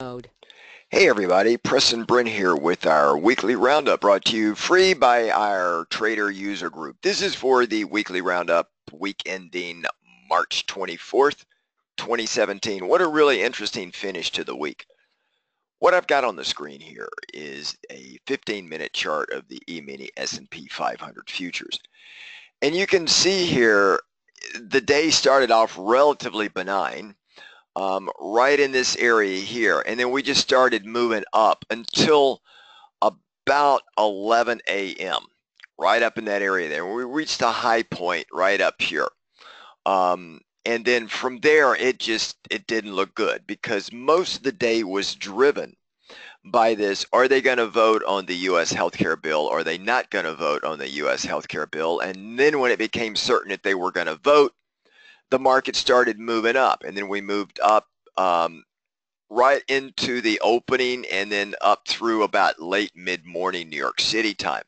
mode. Hey everybody, Preston Bryn here with our weekly roundup brought to you free by our trader user group. This is for the weekly roundup week ending March 24th, 2017. What a really interesting finish to the week. What I've got on the screen here is a 15 minute chart of the E-mini S&P 500 futures. And you can see here the day started off relatively benign um, right in this area here. And then we just started moving up until about 11 a.m. right up in that area there. We reached a high point right up here. Um, and then from there, it just, it didn't look good because most of the day was driven by this. Are they going to vote on the U.S. healthcare bill? Are they not going to vote on the U.S. healthcare bill? And then when it became certain that they were going to vote, the market started moving up and then we moved up um, right into the opening and then up through about late mid-morning New York City time.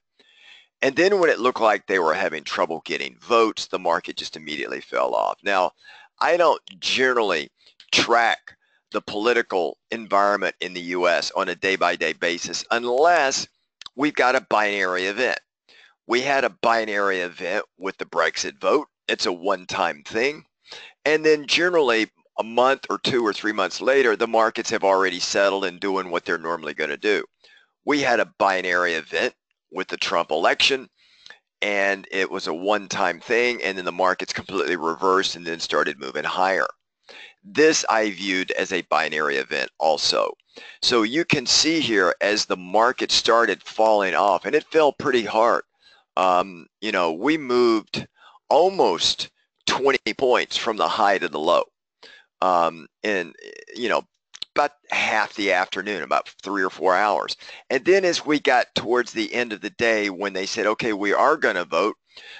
And then when it looked like they were having trouble getting votes, the market just immediately fell off. Now, I don't generally track the political environment in the U.S. on a day-by-day -day basis unless we've got a binary event. We had a binary event with the Brexit vote. It's a one-time thing. And then generally a month or two or three months later, the markets have already settled and doing what they're normally going to do. We had a binary event with the Trump election and it was a one-time thing and then the markets completely reversed and then started moving higher. This I viewed as a binary event also. So you can see here as the market started falling off and it fell pretty hard. Um, you know, we moved almost 20 points from the high to the low. Um, and, you know, about half the afternoon, about three or four hours. And then as we got towards the end of the day when they said, okay, we are going to vote,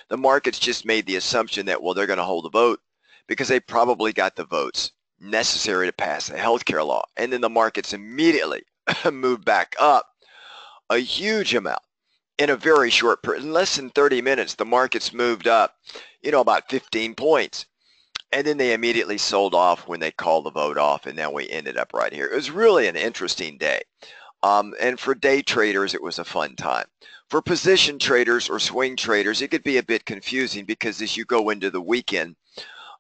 the markets just made the assumption that, well, they're going to hold the vote because they probably got the votes necessary to pass the health care law. And then the markets immediately moved back up a huge amount in a very short period. In less than 30 minutes, the markets moved up you know, about 15 points. And then they immediately sold off when they called the vote off, and now we ended up right here. It was really an interesting day. Um, and for day traders, it was a fun time. For position traders or swing traders, it could be a bit confusing because as you go into the weekend,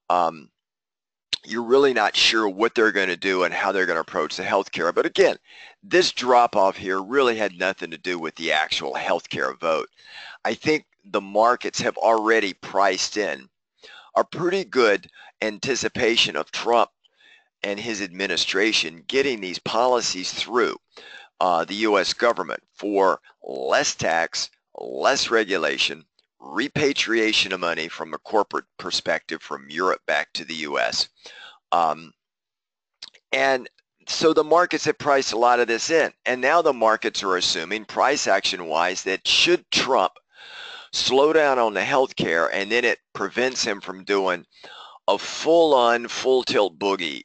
um, you're really not sure what they're going to do and how they're going to approach the healthcare. But again, this drop off here really had nothing to do with the actual healthcare vote. I think the markets have already priced in a pretty good anticipation of Trump and his administration getting these policies through uh, the U.S. government for less tax, less regulation, repatriation of money from a corporate perspective from Europe back to the U.S. Um, and so the markets have priced a lot of this in. And now the markets are assuming price action wise that should Trump slow down on the health care, and then it prevents him from doing a full-on, full-tilt boogie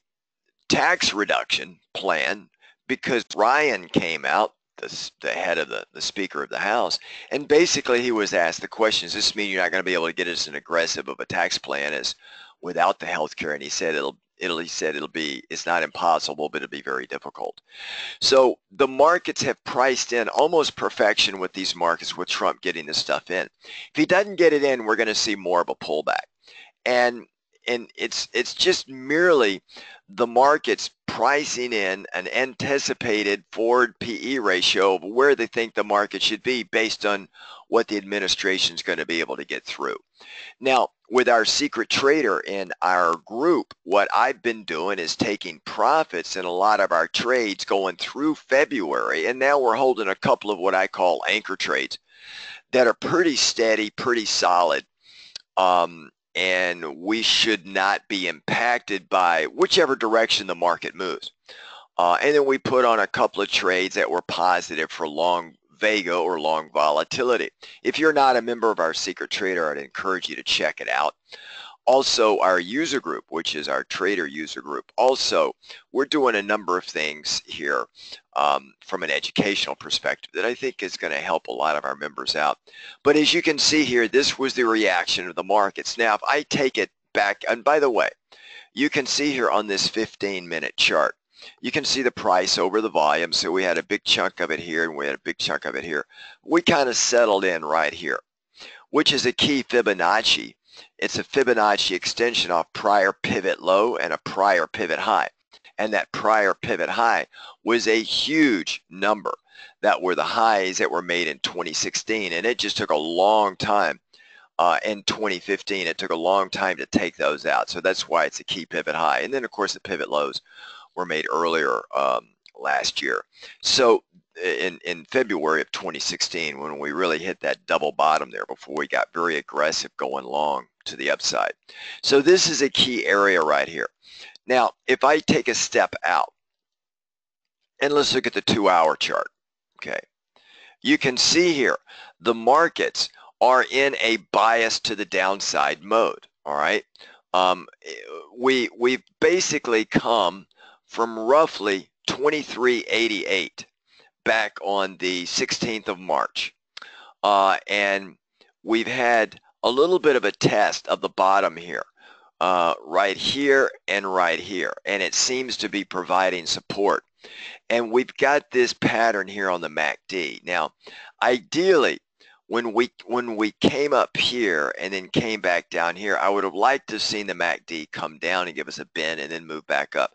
tax reduction plan because Ryan came out, the, the head of the, the Speaker of the House, and basically he was asked the question, does this mean you're not going to be able to get as an aggressive of a tax plan as without the health care? And he said it'll Italy said it'll be, it's not impossible, but it'll be very difficult. So the markets have priced in almost perfection with these markets with Trump getting this stuff in. If he doesn't get it in, we're going to see more of a pullback. And and it's it's just merely the markets pricing in an anticipated forward PE ratio of where they think the market should be based on what the administration is going to be able to get through. Now, with our secret trader in our group, what I've been doing is taking profits in a lot of our trades going through February, and now we're holding a couple of what I call anchor trades that are pretty steady, pretty solid, um, and we should not be impacted by whichever direction the market moves. Uh, and then we put on a couple of trades that were positive for long Vega or long volatility. If you're not a member of our secret trader, I'd encourage you to check it out. Also, our user group, which is our trader user group. Also, we're doing a number of things here um, from an educational perspective that I think is going to help a lot of our members out. But as you can see here, this was the reaction of the markets. Now, if I take it back, and by the way, you can see here on this 15-minute chart, you can see the price over the volume. So we had a big chunk of it here and we had a big chunk of it here. We kind of settled in right here, which is a key Fibonacci. It's a Fibonacci extension off prior pivot low and a prior pivot high. And that prior pivot high was a huge number that were the highs that were made in 2016. And it just took a long time uh, in 2015. It took a long time to take those out. So that's why it's a key pivot high. And then, of course, the pivot lows were made earlier um, last year. So in, in February of 2016, when we really hit that double bottom there before we got very aggressive going long to the upside. So this is a key area right here. Now, if I take a step out, and let's look at the two-hour chart, okay? You can see here the markets are in a bias to the downside mode, all right? Um, we, we've basically come from roughly 2388 back on the 16th of March. Uh, and we've had a little bit of a test of the bottom here, uh, right here and right here. And it seems to be providing support. And we've got this pattern here on the MACD. Now, ideally, when we when we came up here and then came back down here, I would have liked to have seen the MACD come down and give us a bend and then move back up.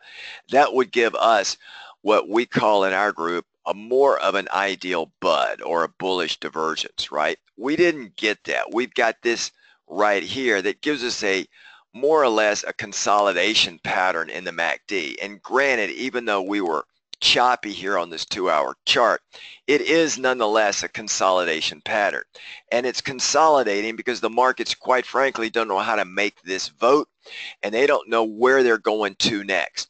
That would give us what we call in our group a more of an ideal bud or a bullish divergence, right? We didn't get that. We've got this right here that gives us a more or less a consolidation pattern in the MACD. And granted, even though we were choppy here on this two-hour chart, it is nonetheless a consolidation pattern. And it's consolidating because the markets, quite frankly, don't know how to make this vote, and they don't know where they're going to next.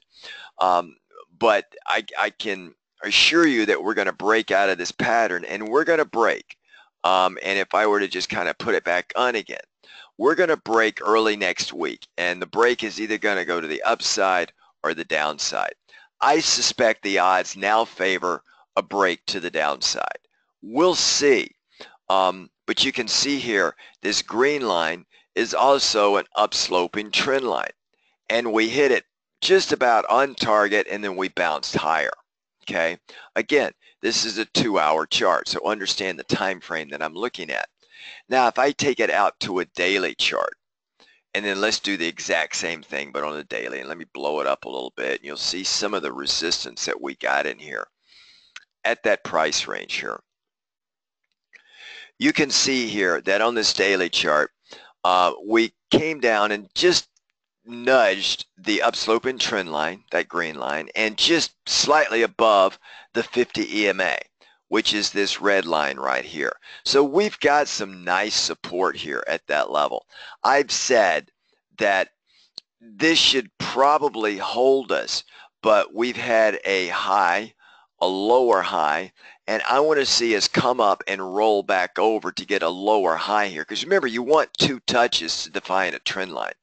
Um, but I, I, can assure you that we're going to break out of this pattern, and we're going to break. Um, and if I were to just kind of put it back on again, we're going to break early next week, and the break is either going to go to the upside or the downside. I suspect the odds now favor a break to the downside. We'll see. Um, but you can see here, this green line is also an upsloping trend line. And we hit it just about on target and then we bounced higher. Okay. Again, this is a two-hour chart, so understand the time frame that I'm looking at. Now, if I take it out to a daily chart, and then let's do the exact same thing, but on the daily. And let me blow it up a little bit. And you'll see some of the resistance that we got in here at that price range here. You can see here that on this daily chart, uh, we came down and just nudged the upsloping trend line, that green line, and just slightly above the 50 EMA which is this red line right here. So we've got some nice support here at that level. I've said that this should probably hold us, but we've had a high, a lower high, and I want to see us come up and roll back over to get a lower high here. Because remember, you want two touches to define a trend line.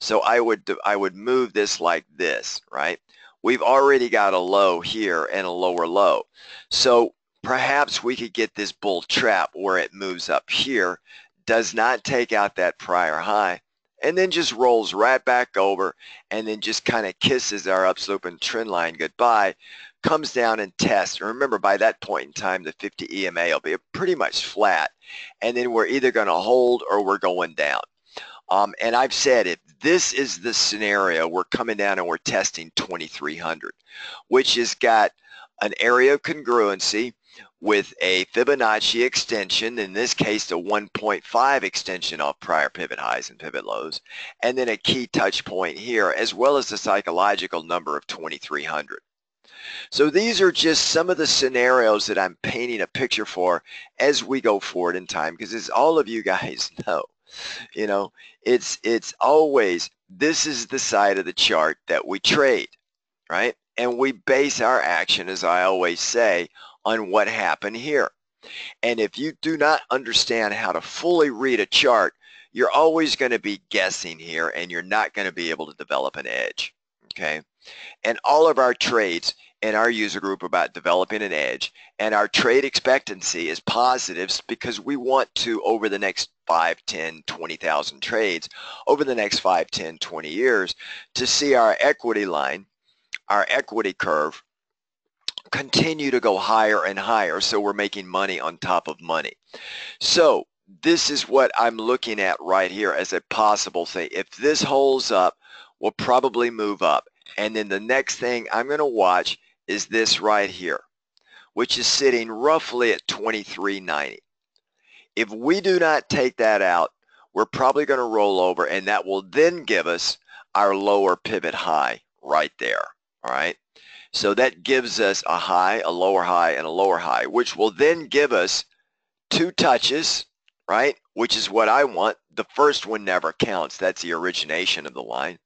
So I would, I would move this like this, right? We've already got a low here and a lower low. So perhaps we could get this bull trap where it moves up here, does not take out that prior high, and then just rolls right back over and then just kind of kisses our upsloping trend line goodbye, comes down and tests. And remember, by that point in time, the 50 EMA will be pretty much flat, and then we're either going to hold or we're going down. Um, and I've said if this is the scenario, we're coming down and we're testing 2300, which has got an area of congruency with a Fibonacci extension, in this case the 1.5 extension off prior pivot highs and pivot lows, and then a key touch point here, as well as the psychological number of 2300. So these are just some of the scenarios that I'm painting a picture for as we go forward in time, because as all of you guys know, you know, it's, it's always, this is the side of the chart that we trade, right? And we base our action, as I always say, on what happened here. And if you do not understand how to fully read a chart, you're always going to be guessing here and you're not going to be able to develop an edge. Okay. And all of our trades in our user group about developing an edge and our trade expectancy is positives because we want to over the next 5, 10, 20,000 trades over the next 5, 10, 20 years to see our equity line our equity curve continue to go higher and higher. So we're making money on top of money. So this is what I'm looking at right here as a possible thing. If this holds up, we'll probably move up. And then the next thing I'm going to watch is this right here, which is sitting roughly at 23.90. If we do not take that out, we're probably going to roll over and that will then give us our lower pivot high right there. All right. So that gives us a high, a lower high, and a lower high, which will then give us two touches, right? Which is what I want. The first one never counts. That's the origination of the line.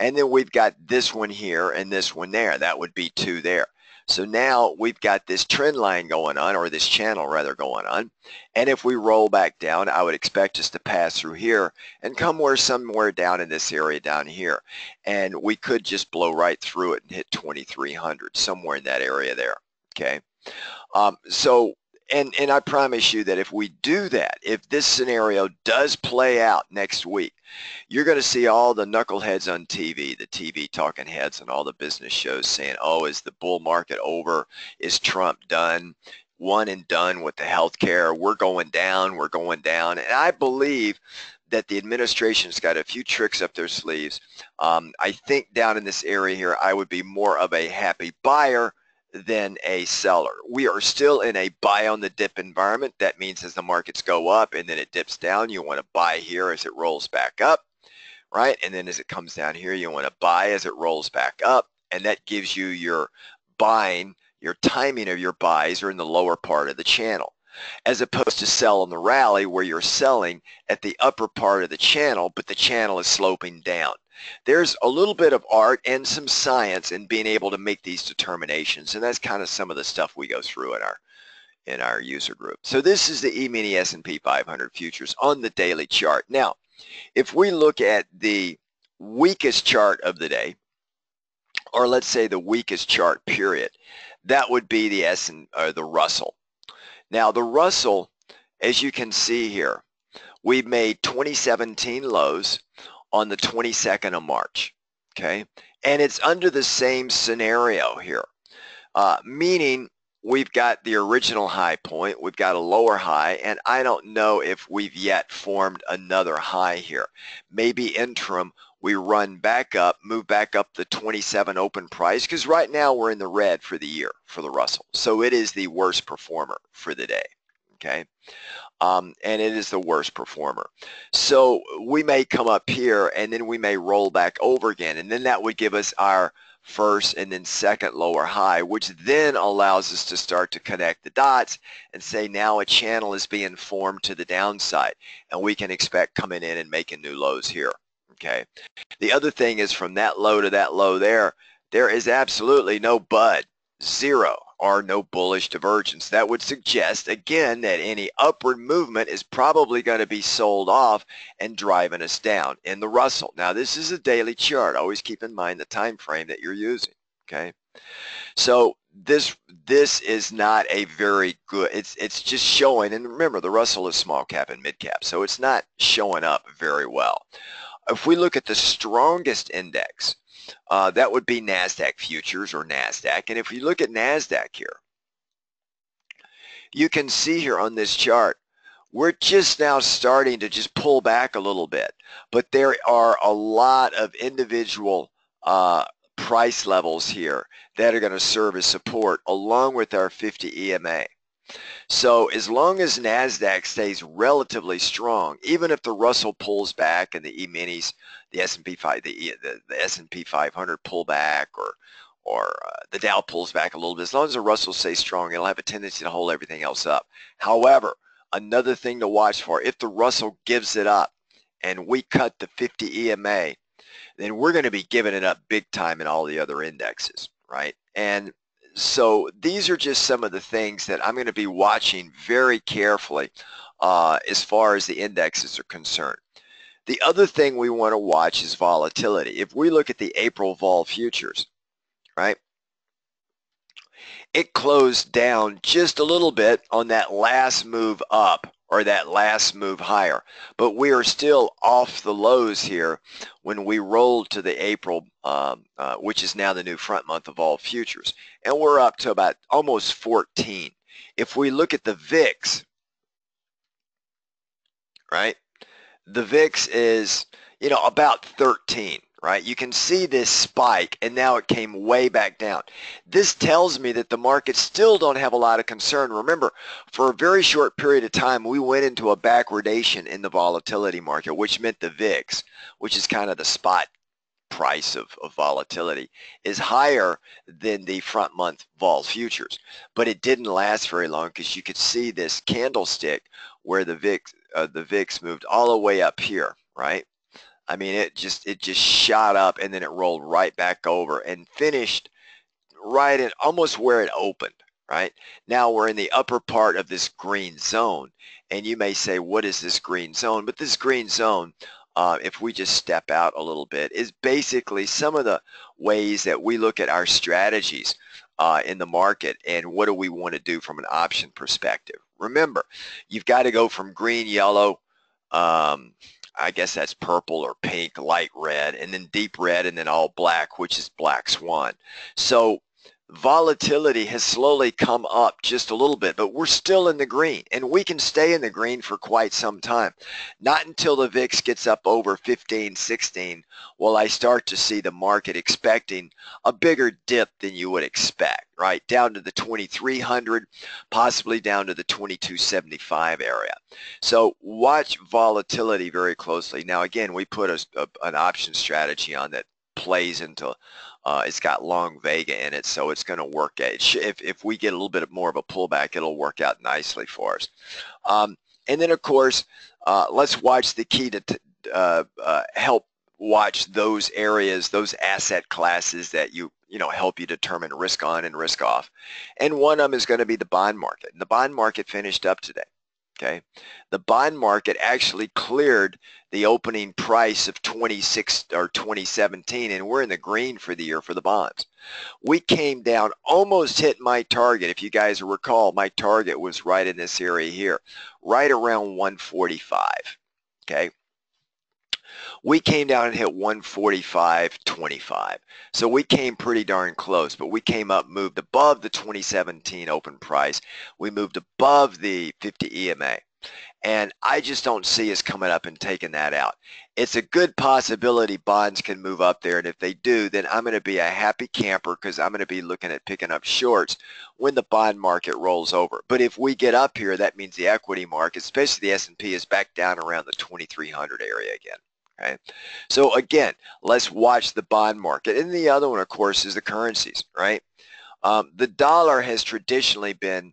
And then we've got this one here and this one there. That would be two there. So now we've got this trend line going on, or this channel rather going on. And if we roll back down, I would expect us to pass through here and come where somewhere down in this area down here. And we could just blow right through it and hit 2300, somewhere in that area there. Okay. Um, so and and I promise you that if we do that, if this scenario does play out next week, you're going to see all the knuckleheads on TV, the TV talking heads and all the business shows saying, "Oh, is the bull market over? Is Trump done? One and done with the health care? We're going down. We're going down." And I believe that the administration's got a few tricks up their sleeves. Um, I think down in this area here, I would be more of a happy buyer than a seller. We are still in a buy on the dip environment. That means as the markets go up and then it dips down, you want to buy here as it rolls back up, right? And then as it comes down here, you want to buy as it rolls back up. And that gives you your buying, your timing of your buys are in the lower part of the channel as opposed to sell on the rally where you're selling at the upper part of the channel, but the channel is sloping down. There's a little bit of art and some science in being able to make these determinations, and that's kind of some of the stuff we go through in our in our user group. So this is the E-mini S&P 500 futures on the daily chart. Now, if we look at the weakest chart of the day, or let's say the weakest chart period, that would be the S and or the Russell. Now the Russell, as you can see here, we made 2017 lows on the 22nd of March, okay? And it's under the same scenario here, uh, meaning we've got the original high point, we've got a lower high, and I don't know if we've yet formed another high here. Maybe interim, we run back up, move back up the 27 open price, because right now we're in the red for the year for the Russell. So it is the worst performer for the day, okay? Um, and it is the worst performer. So we may come up here and then we may roll back over again, and then that would give us our first and then second lower high, which then allows us to start to connect the dots and say now a channel is being formed to the downside, and we can expect coming in and making new lows here okay? The other thing is from that low to that low there, there is absolutely no bud, zero, or no bullish divergence. That would suggest, again, that any upward movement is probably going to be sold off and driving us down in the Russell. Now, this is a daily chart. Always keep in mind the time frame that you're using, okay? So this this is not a very good it's it's just showing and remember the Russell is small cap and mid cap so it's not showing up very well if we look at the strongest index, uh, that would be NASDAQ futures or NASDAQ. And if you look at NASDAQ here, you can see here on this chart, we're just now starting to just pull back a little bit. But there are a lot of individual uh, price levels here that are going to serve as support along with our 50 EMA. So as long as NASDAQ stays relatively strong, even if the Russell pulls back and the E-minis, the S&P 5, the, the, the S&P 500 pull back or or uh, the Dow pulls back a little bit, as long as the Russell stays strong, it'll have a tendency to hold everything else up. However, another thing to watch for, if the Russell gives it up and we cut the 50 EMA, then we're going to be giving it up big time in all the other indexes, right? And so these are just some of the things that I'm going to be watching very carefully uh, as far as the indexes are concerned. The other thing we want to watch is volatility. If we look at the April vol futures, right, it closed down just a little bit on that last move up or that last move higher. But we are still off the lows here when we rolled to the April, um, uh, which is now the new front month vol futures. And we're up to about almost 14. If we look at the VIX, right, the VIX is, you know, about 13 right? You can see this spike and now it came way back down. This tells me that the markets still don't have a lot of concern. Remember, for a very short period of time, we went into a backwardation in the volatility market, which meant the VIX, which is kind of the spot price of, of volatility, is higher than the front month vol futures. But it didn't last very long because you could see this candlestick where the VIX, uh, the VIX moved all the way up here, right? I mean, it just it just shot up and then it rolled right back over and finished right in almost where it opened. Right now we're in the upper part of this green zone, and you may say, "What is this green zone?" But this green zone, uh, if we just step out a little bit, is basically some of the ways that we look at our strategies uh, in the market and what do we want to do from an option perspective. Remember, you've got to go from green, yellow, um, I guess that's purple or pink, light red, and then deep red, and then all black, which is black swan. So volatility has slowly come up just a little bit, but we're still in the green and we can stay in the green for quite some time. Not until the VIX gets up over 15, 16 will I start to see the market expecting a bigger dip than you would expect, right? Down to the 2300, possibly down to the 2275 area. So watch volatility very closely. Now again, we put a, a, an option strategy on that plays into uh, it's got long vega in it, so it's going to work. If, if we get a little bit more of a pullback, it'll work out nicely for us. Um, and then, of course, uh, let's watch the key to uh, uh, help watch those areas, those asset classes that you you know help you determine risk on and risk off. And one of them is going to be the bond market. And the bond market finished up today. Okay, the bond market actually cleared the opening price of 26 or 2017, and we're in the green for the year for the bonds. We came down, almost hit my target. If you guys recall, my target was right in this area here, right around 145. Okay, we came down and hit 145.25. So we came pretty darn close, but we came up, moved above the 2017 open price. We moved above the 50 EMA. And I just don't see us coming up and taking that out. It's a good possibility bonds can move up there. And if they do, then I'm going to be a happy camper because I'm going to be looking at picking up shorts when the bond market rolls over. But if we get up here, that means the equity market, especially the S&P, is back down around the 2300 area again. Okay, so again, let's watch the bond market. And the other one, of course, is the currencies, right? Um, the dollar has traditionally been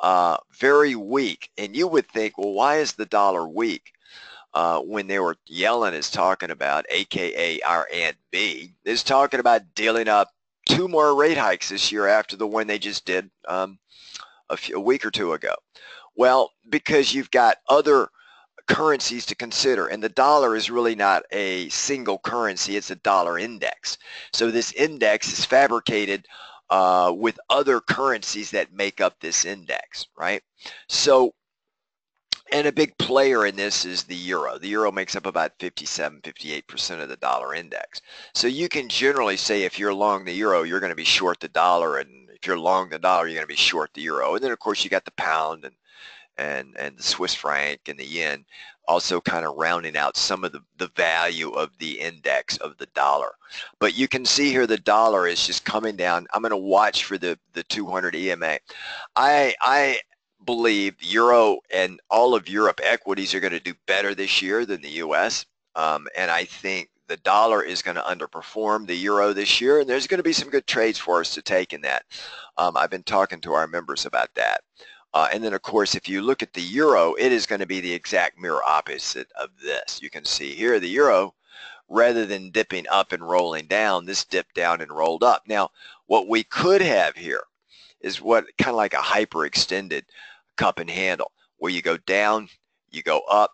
uh, very weak. And you would think, well, why is the dollar weak? Uh, when they were Yellen is talking about, aka our Aunt B, is talking about dealing up two more rate hikes this year after the one they just did um, a, few, a week or two ago. Well, because you've got other currencies to consider. And the dollar is really not a single currency, it's a dollar index. So this index is fabricated uh, with other currencies that make up this index, right? So, and a big player in this is the euro. The euro makes up about 57, 58% of the dollar index. So you can generally say if you're long the euro, you're going to be short the dollar. And if you're long the dollar, you're going to be short the euro. And then, of course, you got the pound and and, and the Swiss franc and the yen also kind of rounding out some of the, the value of the index of the dollar. But you can see here the dollar is just coming down. I'm going to watch for the, the 200 EMA. I, I believe Euro and all of Europe equities are going to do better this year than the U.S. Um, and I think the dollar is going to underperform the euro this year, and there's going to be some good trades for us to take in that. Um, I've been talking to our members about that. Uh, and then, of course, if you look at the euro, it is going to be the exact mirror opposite of this. You can see here the euro, rather than dipping up and rolling down, this dipped down and rolled up. Now, what we could have here is what kind of like a hyperextended cup and handle, where you go down, you go up,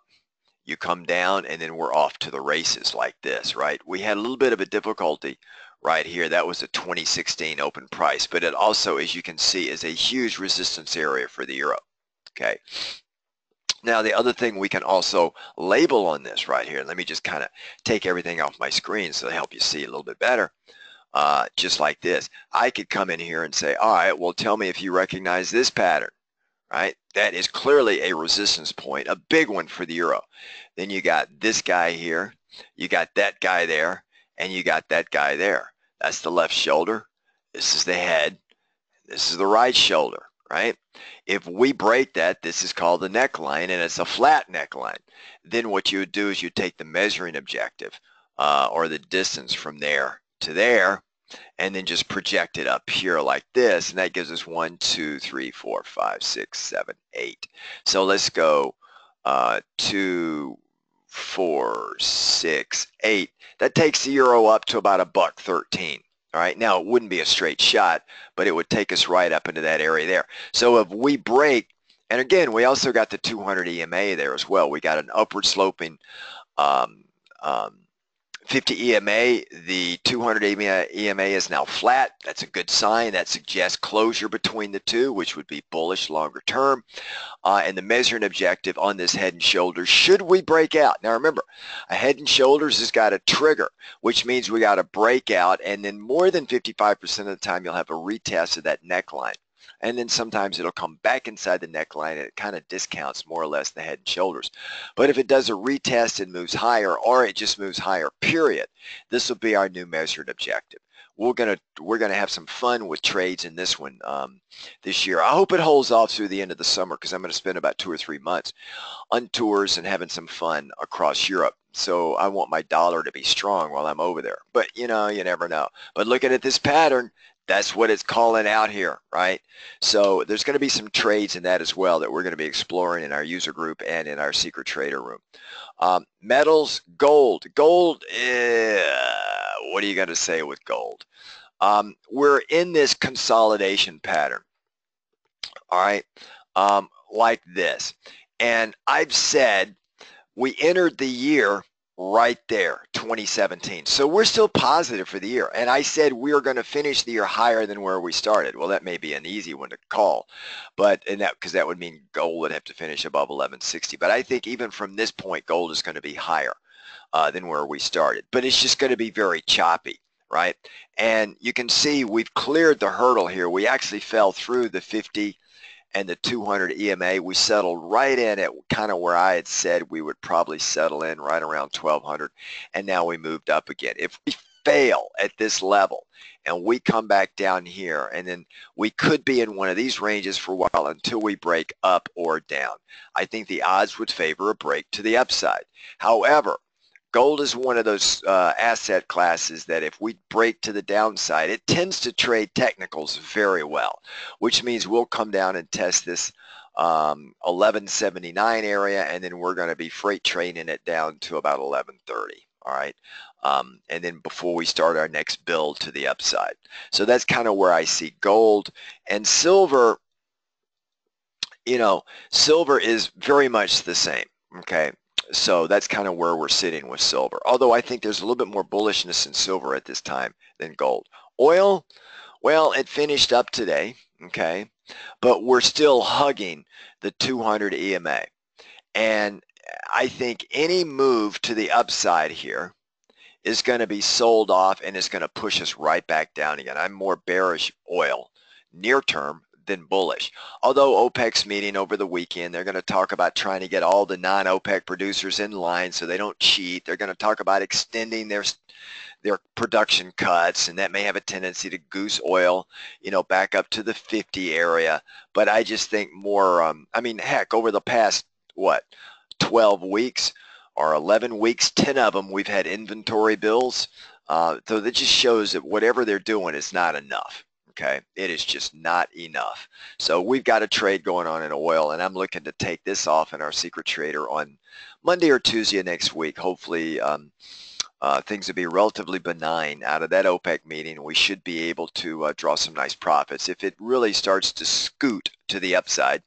you come down, and then we're off to the races like this, right? We had a little bit of a difficulty right here. That was a 2016 open price, but it also, as you can see, is a huge resistance area for the euro. Okay. Now the other thing we can also label on this right here, let me just kind of take everything off my screen so to help you see a little bit better. Uh, just like this. I could come in here and say, all right, well tell me if you recognize this pattern, right? That is clearly a resistance point, a big one for the euro. Then you got this guy here, you got that guy there, and you got that guy there. That's the left shoulder. This is the head. This is the right shoulder right? If we break that, this is called the neckline, and it's a flat neckline. Then what you would do is you take the measuring objective, uh, or the distance from there to there, and then just project it up here like this, and that gives us one, two, three, four, five, six, seven, eight. So let's go uh, two, four, six, eight. That takes the euro up to about a buck 13. All right, now it wouldn't be a straight shot, but it would take us right up into that area there. So if we break, and again, we also got the 200 EMA there as well. We got an upward sloping um, um, 50 EMA, the 200 EMA is now flat. That's a good sign. That suggests closure between the two, which would be bullish longer term. Uh, and the measuring objective on this head and shoulders, should we break out? Now remember, a head and shoulders has got a trigger, which means we got to break out. And then more than 55% of the time, you'll have a retest of that neckline and then sometimes it'll come back inside the neckline and it kind of discounts more or less the head and shoulders. But if it does a retest and moves higher or it just moves higher, period, this will be our new measured objective. We're gonna we're gonna have some fun with trades in this one um, this year. I hope it holds off through the end of the summer because I'm going to spend about two or three months on tours and having some fun across Europe. So I want my dollar to be strong while I'm over there. But you know, you never know. But looking at this pattern, that's what it's calling out here, right? So there's going to be some trades in that as well that we're going to be exploring in our user group and in our secret trader room. Um, metals, gold. Gold, eh, what are you going to say with gold? Um, we're in this consolidation pattern, all right, um, like this. And I've said we entered the year right there, 2017. So we're still positive for the year. And I said we are going to finish the year higher than where we started. Well, that may be an easy one to call, but and that because that would mean gold would have to finish above 1160. But I think even from this point, gold is going to be higher uh, than where we started. But it's just going to be very choppy right? And you can see we've cleared the hurdle here. We actually fell through the 50 and the 200 EMA, we settled right in at kind of where I had said we would probably settle in right around 1200 and now we moved up again. If we fail at this level and we come back down here and then we could be in one of these ranges for a while until we break up or down. I think the odds would favor a break to the upside. However, Gold is one of those uh, asset classes that if we break to the downside, it tends to trade technicals very well, which means we'll come down and test this um, 1179 area, and then we're going to be freight training it down to about 1130. All right. Um, and then before we start our next build to the upside. So that's kind of where I see gold and silver. You know, silver is very much the same. Okay. So that's kind of where we're sitting with silver. Although I think there's a little bit more bullishness in silver at this time than gold. Oil, well, it finished up today, okay, but we're still hugging the 200 EMA. And I think any move to the upside here is going to be sold off and it's going to push us right back down again. I'm more bearish oil near term than bullish. Although OPEC's meeting over the weekend, they're going to talk about trying to get all the non-OPEC producers in line so they don't cheat. They're going to talk about extending their their production cuts, and that may have a tendency to goose oil, you know, back up to the 50 area. But I just think more, um, I mean, heck, over the past, what, 12 weeks or 11 weeks, 10 of them, we've had inventory bills. Uh, so that just shows that whatever they're doing is not enough okay? It is just not enough. So we've got a trade going on in oil, and I'm looking to take this off in our secret trader on Monday or Tuesday next week. Hopefully um, uh, things will be relatively benign out of that OPEC meeting. We should be able to uh, draw some nice profits. If it really starts to scoot to the upside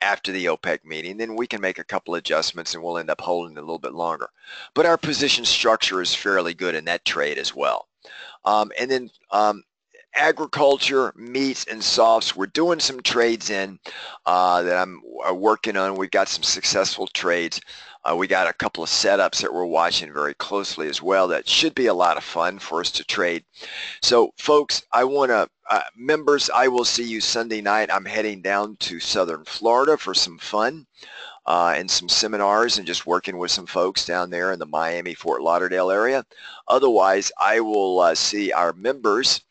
after the OPEC meeting, then we can make a couple adjustments and we'll end up holding a little bit longer. But our position structure is fairly good in that trade as well. Um, and then um, agriculture, meats, and softs. We're doing some trades in uh, that I'm uh, working on. We've got some successful trades. Uh, we got a couple of setups that we're watching very closely as well that should be a lot of fun for us to trade. So folks, I want to, uh, members, I will see you Sunday night. I'm heading down to Southern Florida for some fun uh, and some seminars and just working with some folks down there in the Miami, Fort Lauderdale area. Otherwise, I will uh, see our members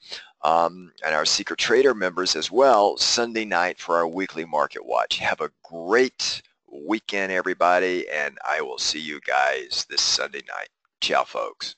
um, and our Secret Trader members as well Sunday night for our weekly market watch. Have a great weekend, everybody, and I will see you guys this Sunday night. Ciao, folks.